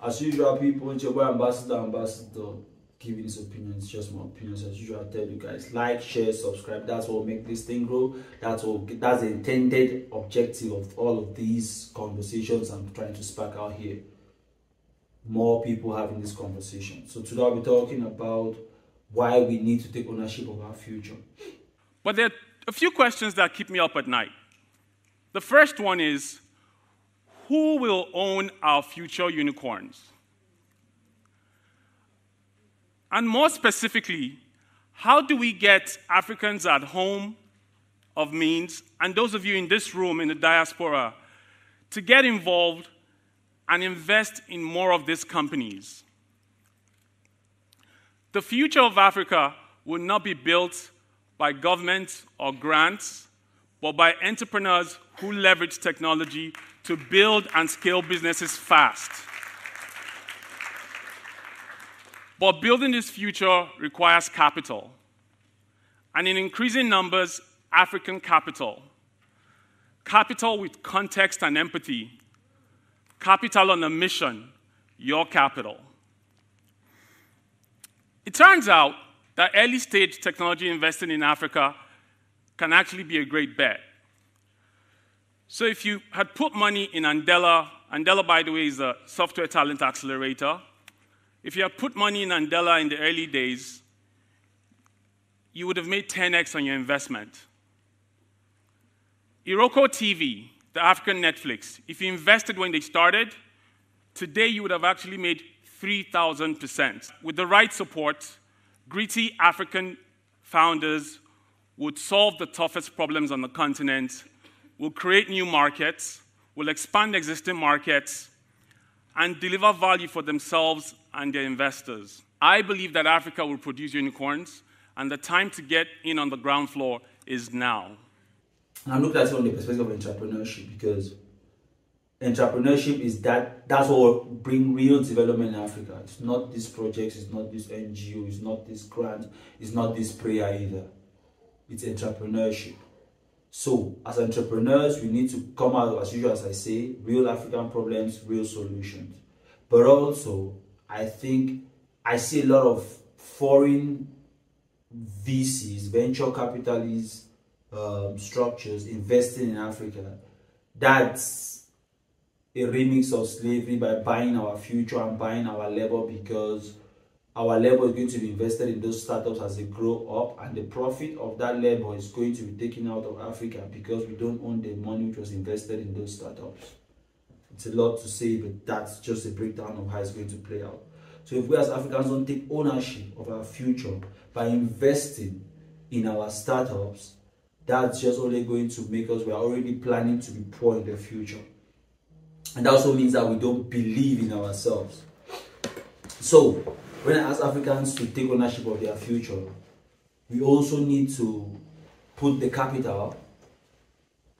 As usual, people, it's your boy Ambassador, Ambassador, giving his opinions, just my opinions. As usual, I tell you guys, like, share, subscribe. That's what make this thing grow. That's what that's the intended objective of all of these conversations I'm trying to spark out here. More people having this conversation. So today I'll be talking about why we need to take ownership of our future. But there are a few questions that keep me up at night. The first one is who will own our future unicorns? And more specifically, how do we get Africans at home of means and those of you in this room in the diaspora to get involved and invest in more of these companies? The future of Africa will not be built by government or grants, but by entrepreneurs who leverage technology to build and scale businesses fast. But building this future requires capital, and in increasing numbers, African capital. Capital with context and empathy. Capital on a mission, your capital. It turns out that early stage technology investing in Africa can actually be a great bet. So if you had put money in Andela, Andela, by the way, is a software talent accelerator. If you had put money in Andela in the early days, you would have made 10x on your investment. Iroko TV, the African Netflix, if you invested when they started, today you would have actually made 3,000%. With the right support, gritty African founders would solve the toughest problems on the continent will create new markets, will expand existing markets, and deliver value for themselves and their investors. I believe that Africa will produce unicorns, and the time to get in on the ground floor is now. I look at it from the perspective of entrepreneurship because entrepreneurship is that that's what will bring real development in Africa. It's not these projects, it's not this NGO, it's not this grant, it's not this prayer either. It's entrepreneurship. So, as entrepreneurs, we need to come out, as usual, as I say, real African problems, real solutions. But also, I think I see a lot of foreign VCs, venture capitalists, um, structures investing in Africa. That's a remix of slavery by buying our future and buying our labor because our labor is going to be invested in those startups as they grow up and the profit of that labor is going to be taken out of africa because we don't own the money which was invested in those startups. It's a lot to say but that's just a breakdown of how it's going to play out. So if we as africans don't take ownership of our future by investing in our startups that's just only going to make us we're already planning to be poor in the future. And that also means that we don't believe in ourselves. So when I ask Africans to take ownership of their future, we also need to put the capital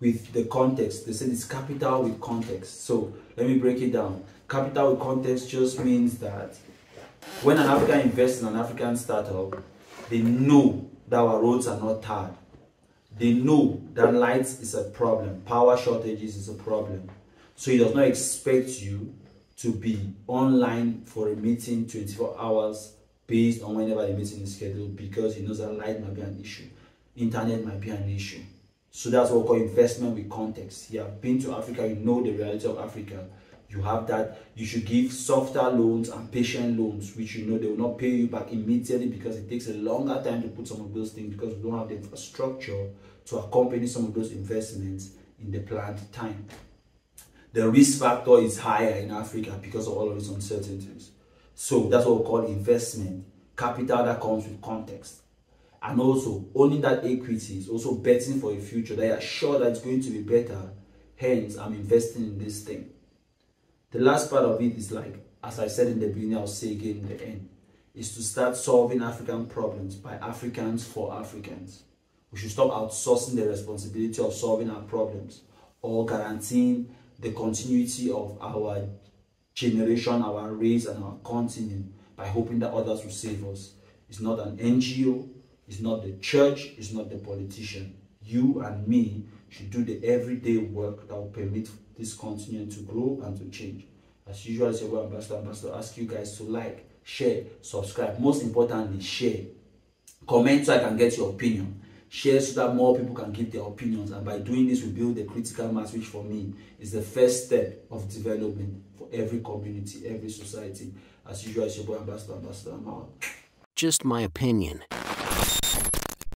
with the context. They said it's capital with context. So let me break it down. Capital with context just means that when an African invests in an African startup, they know that our roads are not tarred. They know that lights is a problem, power shortages is a problem. So he does not expect you to be online for a meeting 24 hours based on whenever the meeting is scheduled because he knows that light might be an issue, internet might be an issue. So that's what we call investment with context. You have been to Africa, you know the reality of Africa. You have that. You should give softer loans and patient loans, which you know they will not pay you back immediately because it takes a longer time to put some of those things because we don't have the infrastructure to accompany some of those investments in the planned time the risk factor is higher in Africa because of all of these uncertainties. So that's what we call investment, capital that comes with context. And also, owning that equity is also betting for a future that you're sure that it's going to be better. Hence, I'm investing in this thing. The last part of it is like, as I said in the beginning, I'll say again in the end, is to start solving African problems by Africans for Africans. We should stop outsourcing the responsibility of solving our problems or guaranteeing the continuity of our generation, our race, and our continent by hoping that others will save us. It's not an NGO, it's not the church, it's not the politician. You and me should do the everyday work that will permit this continent to grow and to change. As usual, as your Ambassador, Ambassador, ask you guys to like, share, subscribe. Most importantly, share. Comment so I can get your opinion. Share so that more people can give their opinions. And by doing this, we build a critical mass, which for me is the first step of development for every community, every society. As usual, as your boy Ambassador, Ambassador, out. Just my opinion.